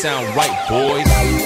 Sound right, boys.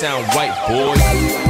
Sound right, boys.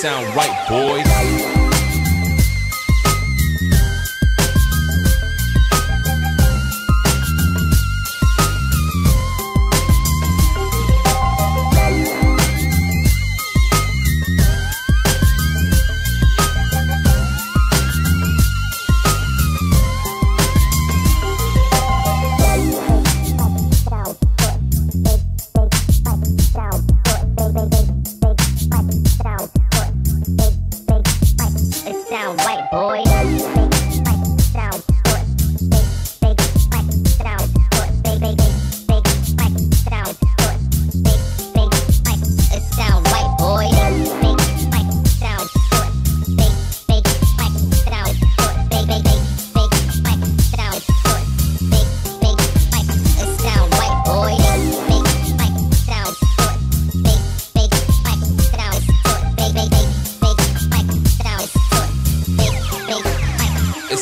Sound right, boys.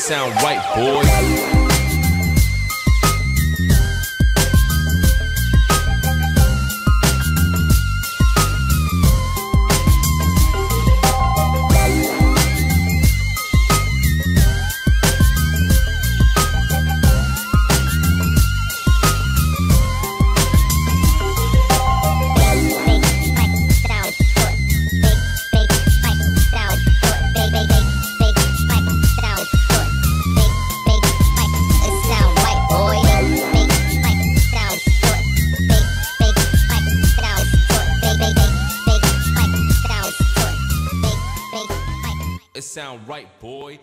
Sound right, boys. Sound right, boy.